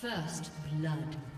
First blood.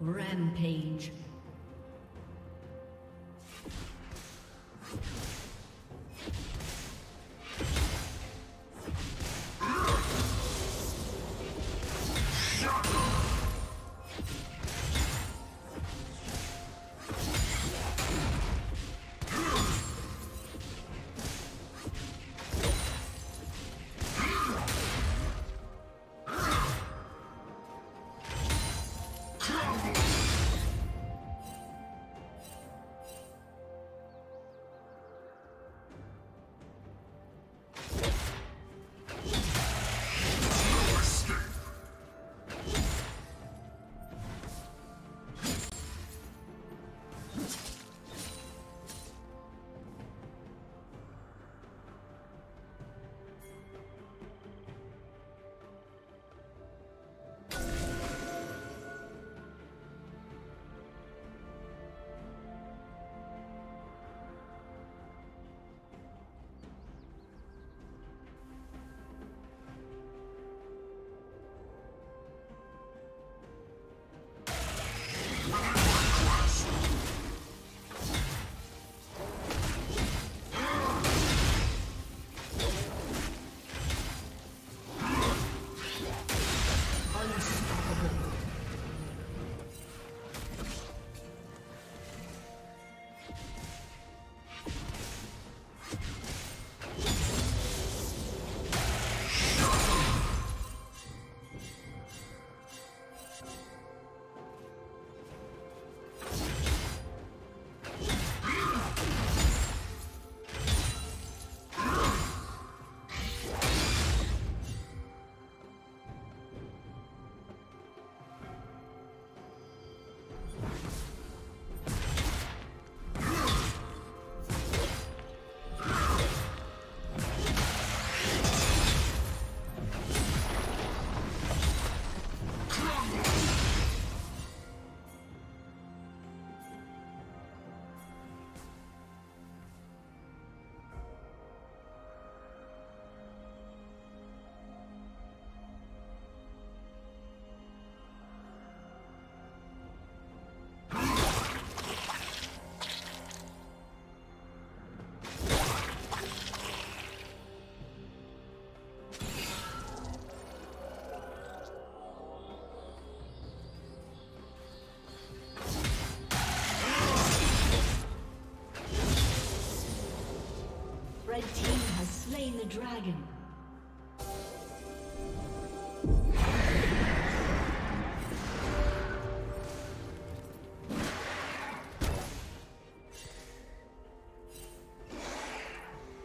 Rampage. Dragon.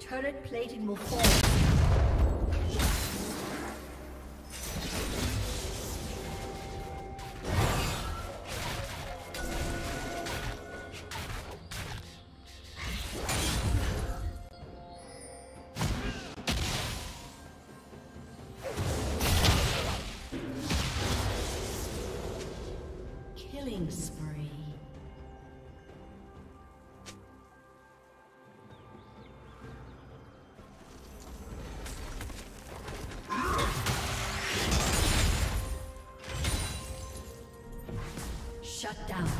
Turret plating will fall. Shut down.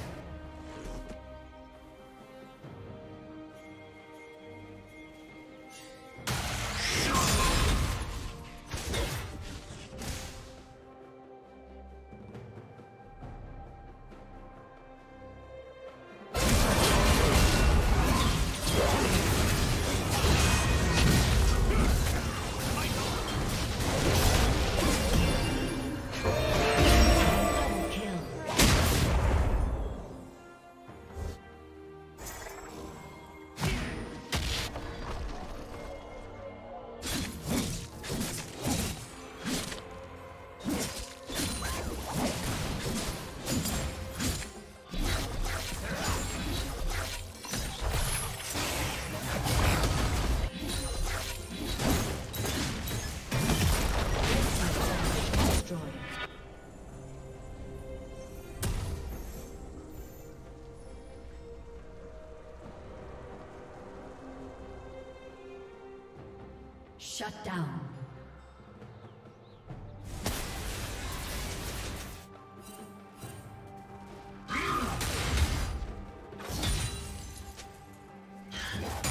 Shut down.